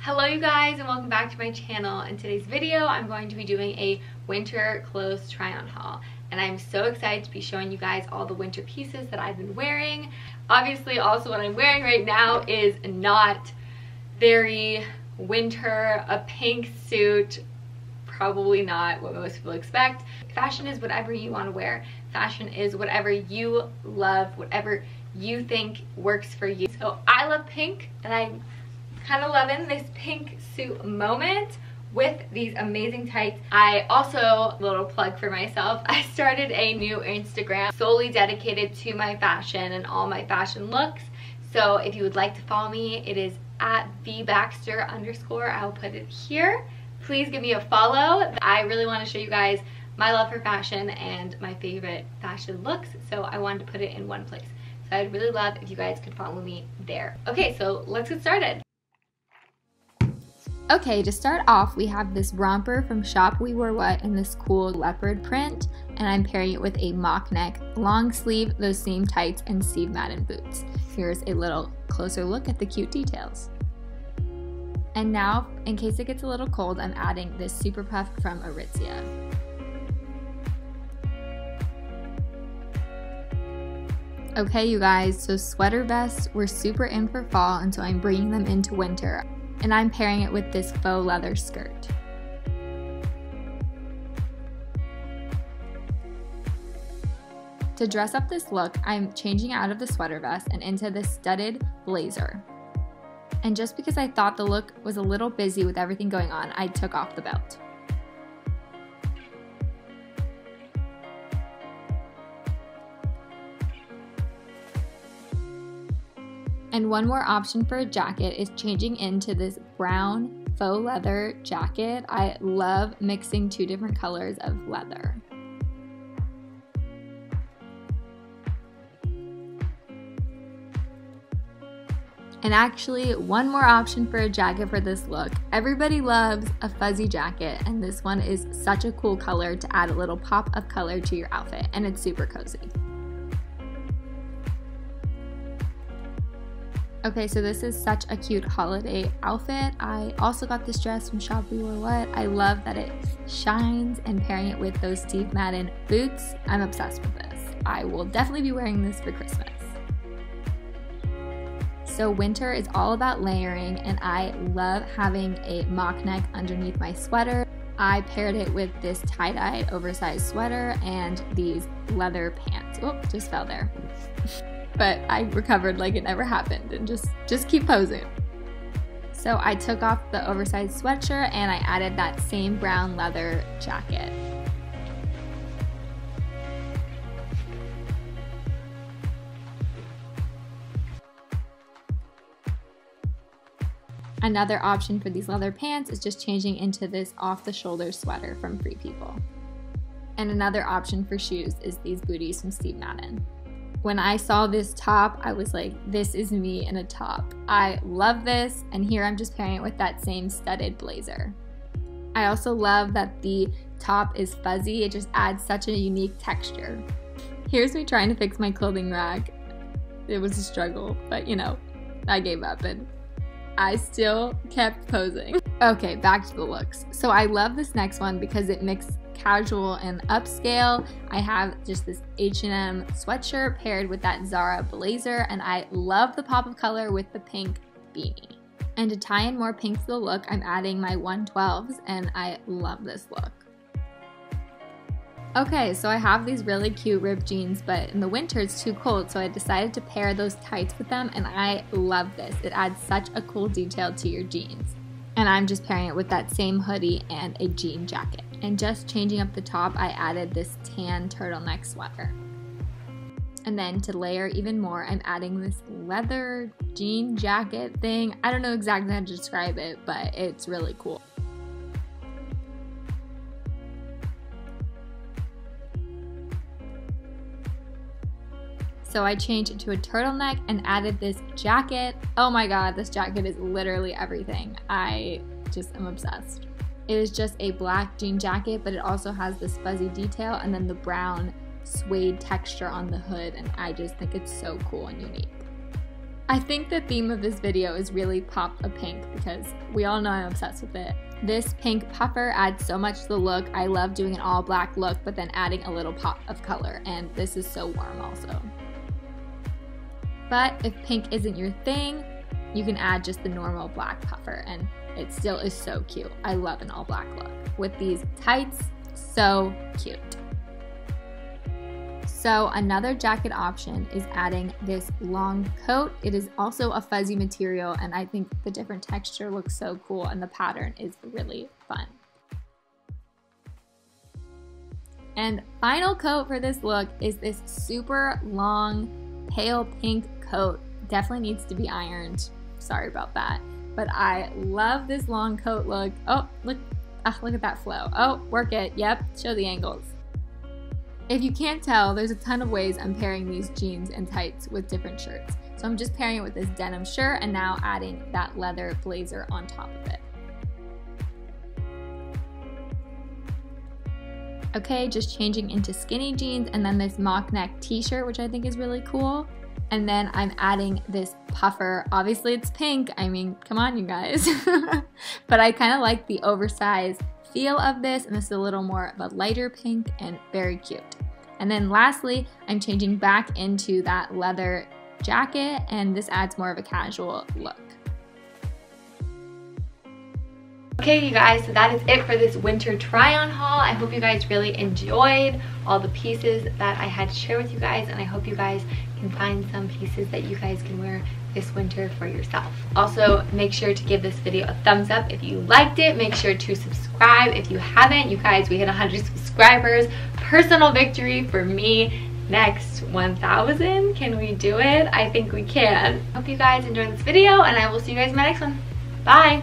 Hello you guys and welcome back to my channel. In today's video, I'm going to be doing a winter clothes try on haul. And I'm so excited to be showing you guys all the winter pieces that I've been wearing. Obviously, also what I'm wearing right now is not very winter, a pink suit, probably not what most people expect. Fashion is whatever you want to wear. Fashion is whatever you love, whatever you think works for you. So I love pink and I'm kind of loving this pink suit moment with these amazing tights. I also, little plug for myself, I started a new Instagram solely dedicated to my fashion and all my fashion looks. So if you would like to follow me, it is at vbaxter underscore. I'll put it here. Please give me a follow. I really want to show you guys my love for fashion and my favorite fashion looks. So I wanted to put it in one place. So I'd really love if you guys could follow me there. Okay, so let's get started. Okay, to start off, we have this romper from Shop We Wore What in this cool leopard print, and I'm pairing it with a mock neck, long sleeve, those same tights, and Steve Madden boots. Here's a little closer look at the cute details. And now, in case it gets a little cold, I'm adding this Super Puff from Aritzia. Okay, you guys, so sweater vests were super in for fall, and so I'm bringing them into winter and I'm pairing it with this faux leather skirt. To dress up this look, I'm changing out of the sweater vest and into this studded blazer. And just because I thought the look was a little busy with everything going on, I took off the belt. And one more option for a jacket is changing into this brown faux leather jacket. I love mixing two different colors of leather. And actually, one more option for a jacket for this look. Everybody loves a fuzzy jacket, and this one is such a cool color to add a little pop of color to your outfit, and it's super cozy. Okay, so this is such a cute holiday outfit. I also got this dress from Shop Wore What. I love that it shines and pairing it with those Steve Madden boots. I'm obsessed with this. I will definitely be wearing this for Christmas. So winter is all about layering and I love having a mock neck underneath my sweater. I paired it with this tie-dye oversized sweater and these leather pants. Oh, just fell there. but I recovered like it never happened and just just keep posing. So I took off the oversized sweatshirt and I added that same brown leather jacket. Another option for these leather pants is just changing into this off the shoulder sweater from Free People. And another option for shoes is these booties from Steve Madden when I saw this top, I was like, this is me in a top. I love this, and here I'm just pairing it with that same studded blazer. I also love that the top is fuzzy, it just adds such a unique texture. Here's me trying to fix my clothing rack. It was a struggle, but you know, I gave up and I still kept posing. Okay, back to the looks. So I love this next one because it mixes casual and upscale. I have just this H&M sweatshirt paired with that Zara blazer and I love the pop of color with the pink beanie. And to tie in more pink to the look, I'm adding my 112s and I love this look. Okay, so I have these really cute ripped jeans, but in the winter it's too cold, so I decided to pair those tights with them, and I love this. It adds such a cool detail to your jeans. And I'm just pairing it with that same hoodie and a jean jacket. And just changing up the top, I added this tan turtleneck sweater. And then to layer even more, I'm adding this leather jean jacket thing. I don't know exactly how to describe it, but it's really cool. So I changed it to a turtleneck and added this jacket. Oh my god, this jacket is literally everything. I just am obsessed. It is just a black jean jacket, but it also has this fuzzy detail and then the brown suede texture on the hood, and I just think it's so cool and unique. I think the theme of this video is really pop a pink because we all know I'm obsessed with it. This pink puffer adds so much to the look. I love doing an all black look, but then adding a little pop of color, and this is so warm also. But if pink isn't your thing, you can add just the normal black puffer, and it still is so cute. I love an all black look. With these tights, so cute. So another jacket option is adding this long coat. It is also a fuzzy material and I think the different texture looks so cool and the pattern is really fun. And final coat for this look is this super long pale pink coat. Definitely needs to be ironed. Sorry about that. But I love this long coat look. Oh, look, ah, look at that flow. Oh, work it. Yep, show the angles. If you can't tell, there's a ton of ways I'm pairing these jeans and tights with different shirts. So I'm just pairing it with this denim shirt and now adding that leather blazer on top of it. Okay, just changing into skinny jeans and then this mock neck t-shirt, which I think is really cool. And then I'm adding this puffer. Obviously it's pink. I mean, come on you guys. but I kind of like the oversized feel of this and this is a little more of a lighter pink and very cute. And then lastly, I'm changing back into that leather jacket and this adds more of a casual look. Okay, you guys, so that is it for this winter try-on haul. I hope you guys really enjoyed all the pieces that I had to share with you guys, and I hope you guys can find some pieces that you guys can wear this winter for yourself. Also, make sure to give this video a thumbs up if you liked it. Make sure to subscribe if you haven't. You guys, we hit 100 subscribers. Personal victory for me next 1000 can we do it i think we can hope you guys enjoyed this video and i will see you guys in my next one bye